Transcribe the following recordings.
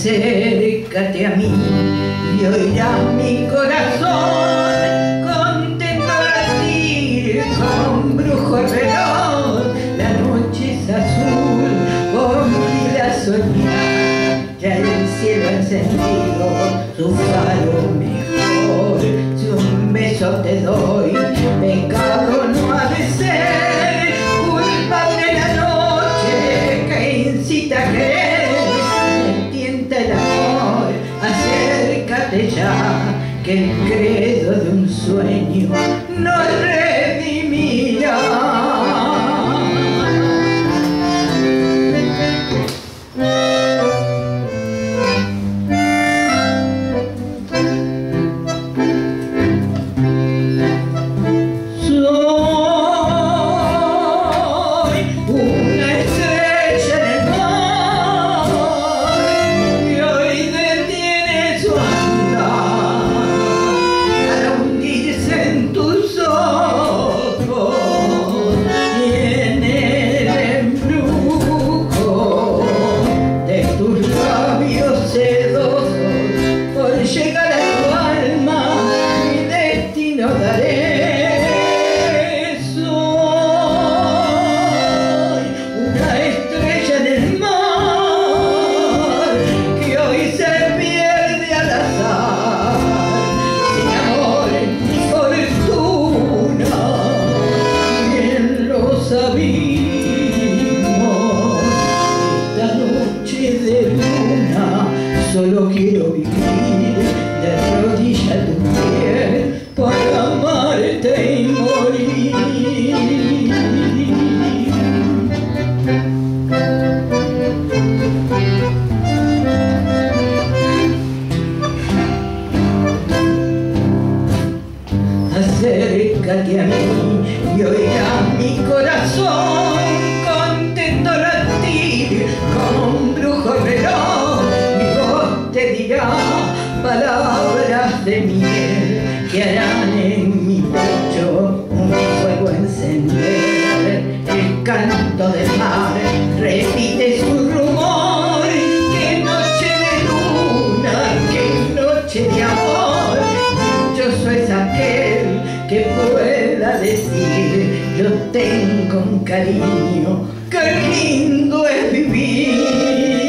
acércate a mí y oirás mi corazón contento latir con brujo reloj. La noche es azul, vida soñar, ya el cielo ha encendido su faro mejor. Si un beso te doy, que el credo de un sueño no acércate a mí y oirás mi corazón contento latir como un brujo reloj. Mi voz te dirá palabras de miel que harán en mi pecho un fuego encender el canto de yo tengo un cariño, qué lindo es vivir.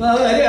But